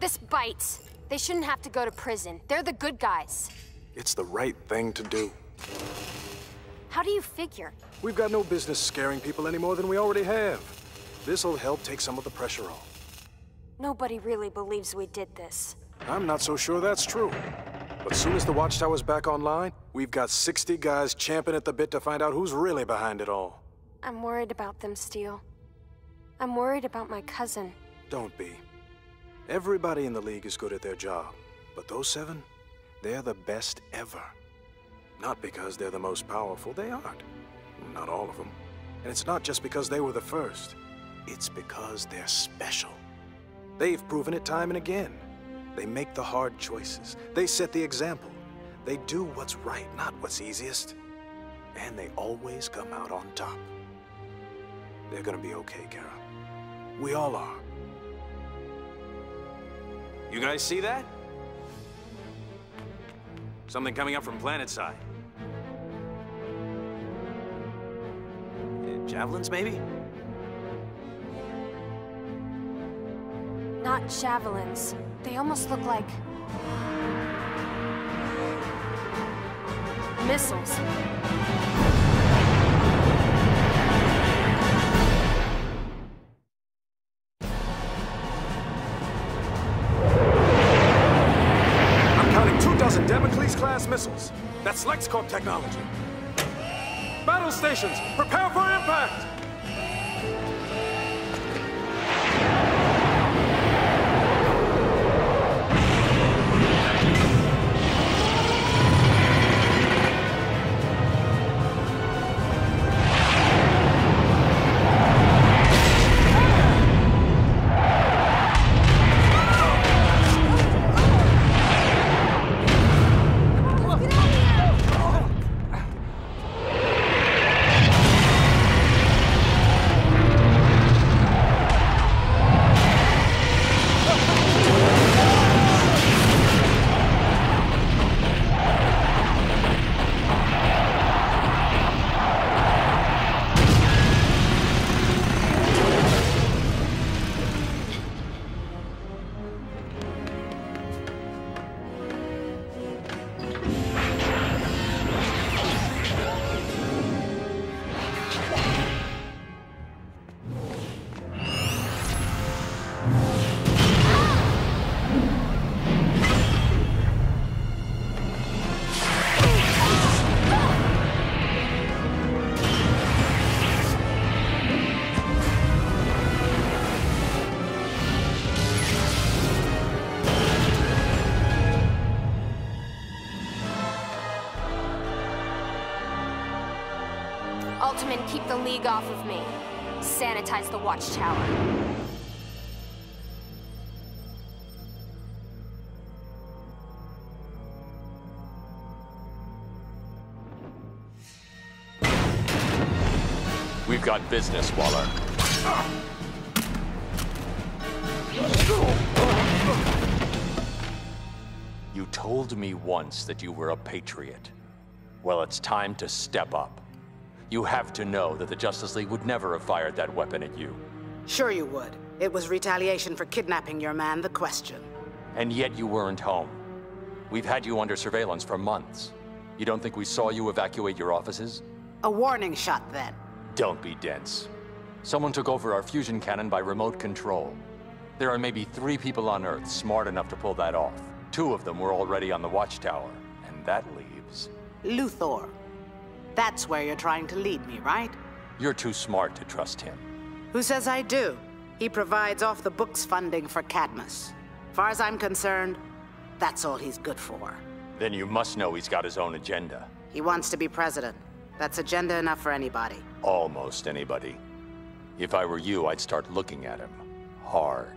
This bites. They shouldn't have to go to prison. They're the good guys. It's the right thing to do. How do you figure? We've got no business scaring people any more than we already have. This'll help take some of the pressure off. Nobody really believes we did this. I'm not so sure that's true. But soon as the Watchtower's back online, we've got 60 guys champing at the bit to find out who's really behind it all. I'm worried about them, Steel. I'm worried about my cousin. Don't be. Everybody in the League is good at their job. But those seven, they're the best ever. Not because they're the most powerful, they aren't. Not all of them. And it's not just because they were the first. It's because they're special. They've proven it time and again. They make the hard choices. They set the example. They do what's right, not what's easiest. And they always come out on top. They're gonna be okay, Kara. We all are. You guys see that? Something coming up from PlanetSide. Uh, javelins, maybe? Not javelins. They almost look like... Missiles. Missiles. That's LexCorp technology. Battle stations, prepare for impact! Keep the League off of me. Sanitize the Watchtower. We've got business, Waller. You told me once that you were a patriot. Well, it's time to step up. You have to know that the Justice League would never have fired that weapon at you. Sure you would. It was retaliation for kidnapping your man, the question. And yet you weren't home. We've had you under surveillance for months. You don't think we saw you evacuate your offices? A warning shot, then. Don't be dense. Someone took over our fusion cannon by remote control. There are maybe three people on Earth smart enough to pull that off. Two of them were already on the Watchtower, and that leaves... Luthor. That's where you're trying to lead me, right? You're too smart to trust him. Who says I do? He provides off-the-books funding for Cadmus. Far as I'm concerned, that's all he's good for. Then you must know he's got his own agenda. He wants to be president. That's agenda enough for anybody. Almost anybody. If I were you, I'd start looking at him. Hard.